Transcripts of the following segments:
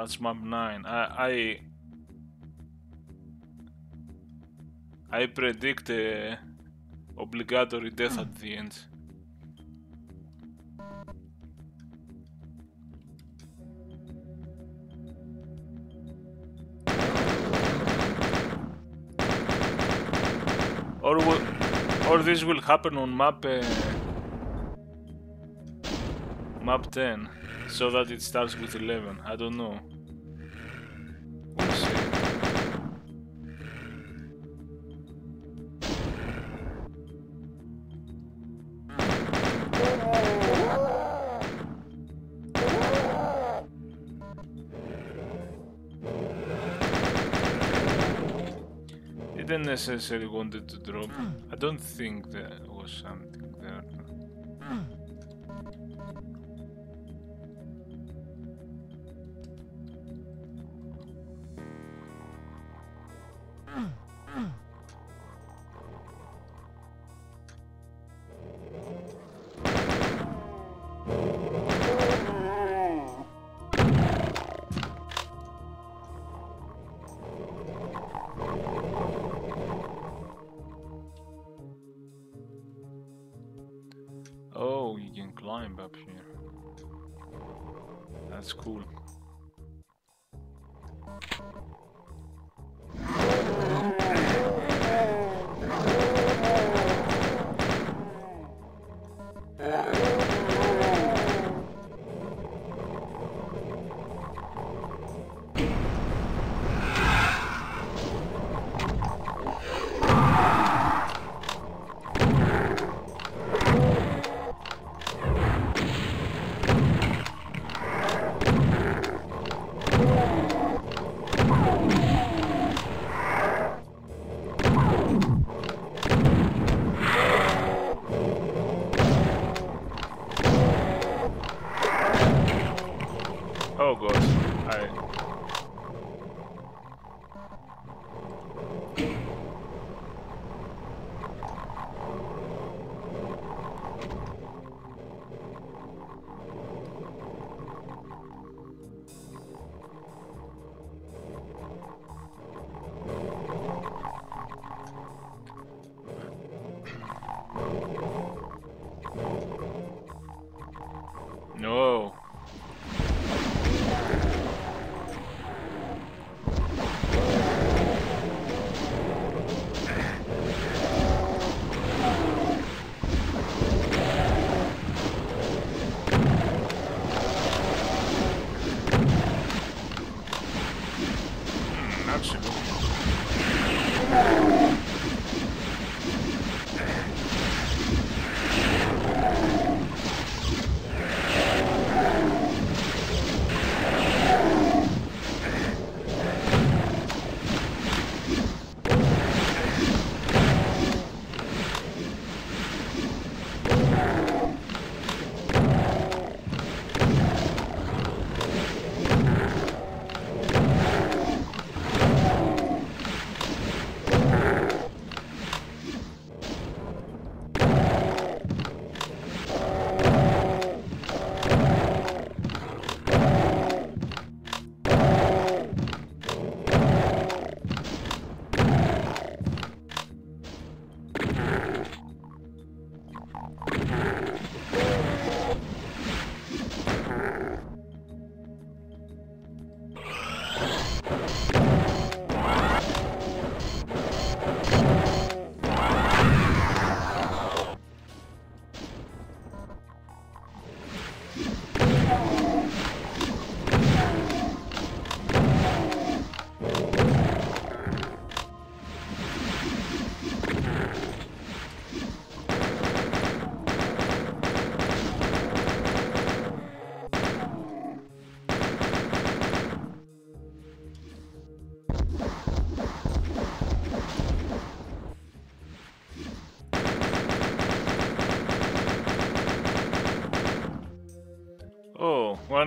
That's map 9. I... I, I predict obligatory death at the end. Or, or this will happen on map... Uh, map 10 so that it starts with 11 I don't know necessarily wanted to drop. I don't think there was something there hmm. Hmm. Cool. I...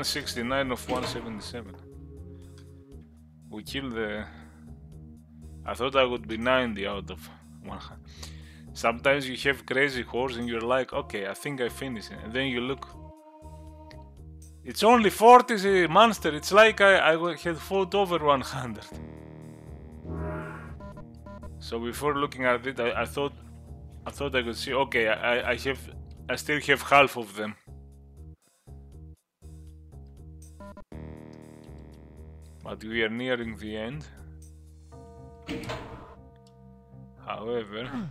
169 of 177. We killed the... I thought I would be 90 out of 100. Sometimes you have crazy horse and you're like, okay, I think I finished. And then you look It's only 40 monster. It's like I, I had fought over 100. So before looking at it, I, I thought I thought I could see. Okay, I, I have I still have half of them. But we are nearing the end. However,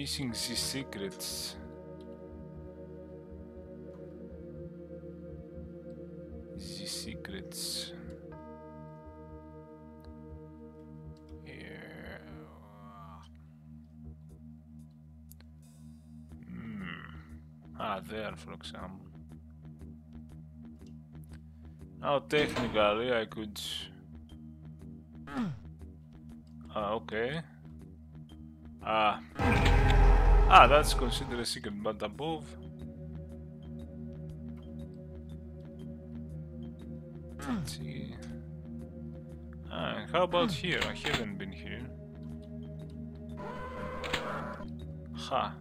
missing the secrets. The secrets. Yeah. Hmm. Ah, there, for example. Now, technically, I could. Ah, okay. Ah. Ah, that's considered a secret, but above. Let's see. Ah, how about here? I haven't been here. Ha.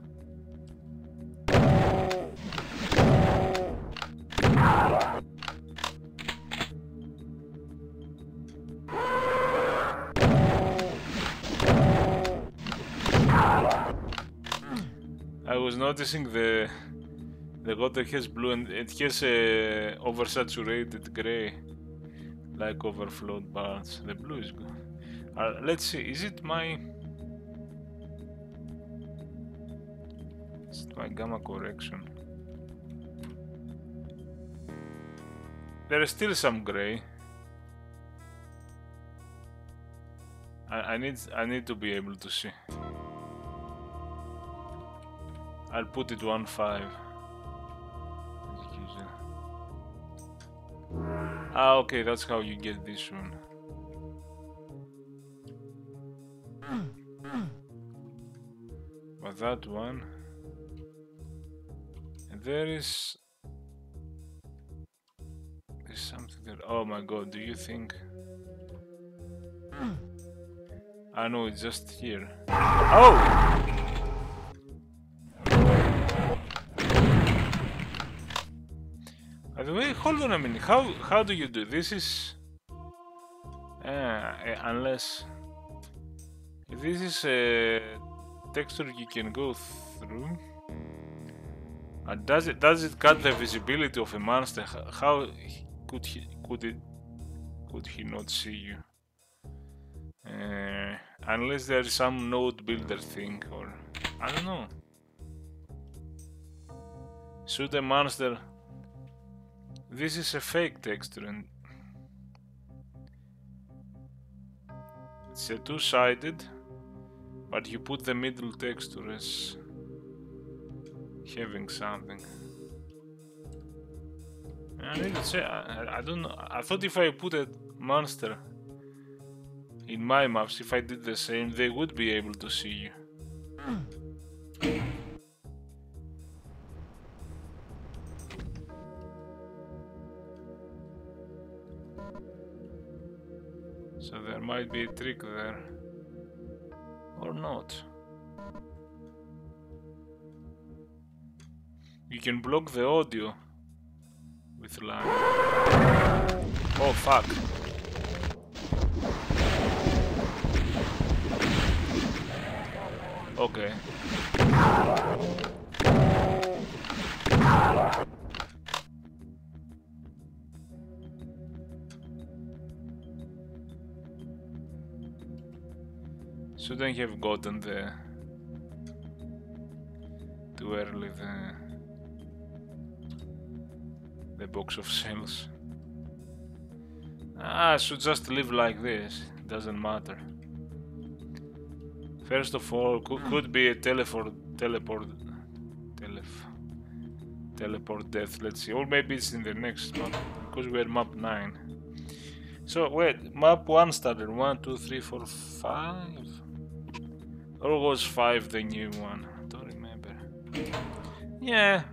Noticing the the water has blue and it has a oversaturated gray like overflowed parts. The blue is good. Uh, let's see, is it my is it my gamma correction? There is still some gray. I, I need I need to be able to see. I'll put it 1 5. Ah, okay, that's how you get this one. But that one. And there is. There's something that. Oh my god, do you think. I know it's just here. Oh! Hold on a minute. How how do you do this? Is uh, unless this is a texture you can go through. Uh, does it does it cut the visibility of a monster? How could he could it could he not see you? Uh, unless there is some node builder thing or I don't know. Should a monster this is a fake texture and it's a two-sided but you put the middle texture as having something. I need to say, I, I don't know, I thought if I put a monster in my maps, if I did the same, they would be able to see you. Hmm. So there might be a trick there. Or not. You can block the audio with lag. Oh fuck. Okay. Shouldn't have gotten the too early the the box of shells. Ah, I should just live like this. Doesn't matter. First of all, could, could be a teleport, teleport, telef, teleport death. Let's see, or maybe it's in the next one. because we're map nine. So wait, map one started one, two, three, four, five, or was five the new one? I don't remember. Yeah,